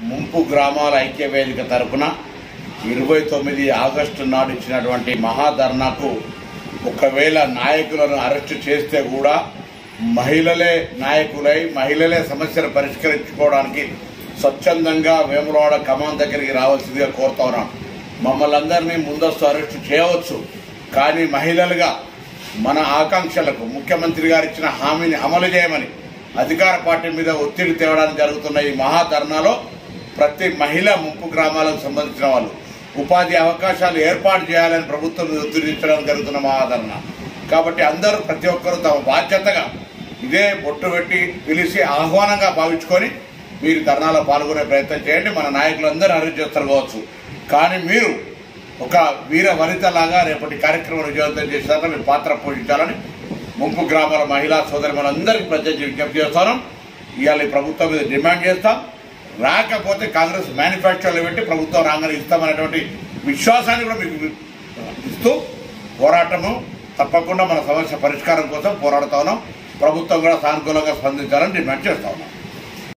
ముంపు గ్రామాల ఐక్య వేదిక తరపున ఇరవై తొమ్మిది ఆగస్టు నాడు ఇచ్చినటువంటి మహాధర్నాకు ఒకవేళ నాయకులను అరెస్టు చేస్తే కూడా మహిళలే నాయకులై మహిళలే సమస్యలు పరిష్కరించుకోవడానికి స్వచ్ఛందంగా వేములవాడ కమాన్ దగ్గరికి రావాల్సిందిగా కోరుతా ఉన్నాం. మమ్మల్ని అందరినీ ముందస్తు అరెస్టు చేయవచ్చు కానీ మహిళలుగా మన ఆకాంక్షలకు ముఖ్యమంత్రి గారు ఇచ్చిన హామీని అమలు చేయమని అధికార పార్టీ మీద ఒత్తిడి తేవడానికి జరుగుతున్న ఈ మహాధర్నాలో ప్రతి మహిళ ముంపు గ్రామాలకు సంబంధించిన వాళ్ళు ఉపాధి అవకాశాలు ఏర్పాటు చేయాలని ప్రభుత్వం మీద జరుగుతున్న మా ఆదరణ కాబట్టి అందరూ ప్రతి ఒక్కరూ తమ బాధ్యతగా ఇదే బొట్టు పెట్టి పిలిచి ఆహ్వానంగా భావించుకొని మీరు ధర్నాలో పాల్గొనే ప్రయత్నం చేయండి. మన నాయకులందరూ అరెస్ట్ చేస్తారు కావచ్చు. కానీ మీరు ఒక వీర వనితలాగా రేపటి కార్యక్రమం విజయవంతం చేసేదాకా మీరు పాత్ర పోషించాలని ముంపు గ్రామాల మహిళా సోదరి మనందరికీ ప్రత్యేక విజ్ఞప్తి చేస్తాను. ఇవాళ ప్రభుత్వం మీద డిమాండ్ చేస్తాం. రాకపోతే కాంగ్రెస్ మేనిఫెస్టోలో పెట్టి ప్రభుత్వం రాగానే ఇస్తామనేటువంటి విశ్వాసాన్ని కూడా మీకు ఇస్తూ పోరాటము తప్పకుండా మన సమస్య పరిష్కారం కోసం పోరాడుతా ఉన్నాం. ప్రభుత్వం కూడా సానుకూలంగా స్పందించాలని డిమాండ్ చేస్తా ఉన్నాం.